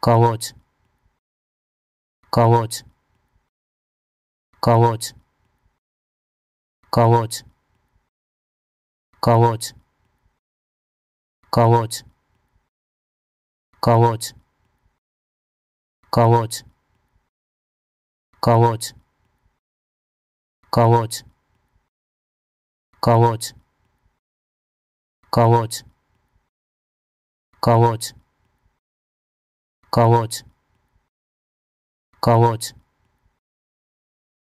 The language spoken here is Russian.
колоть колоть колоть колоть колоть колоть колоть колоть колоть колоть колоть колоть колоть колоть. Колоть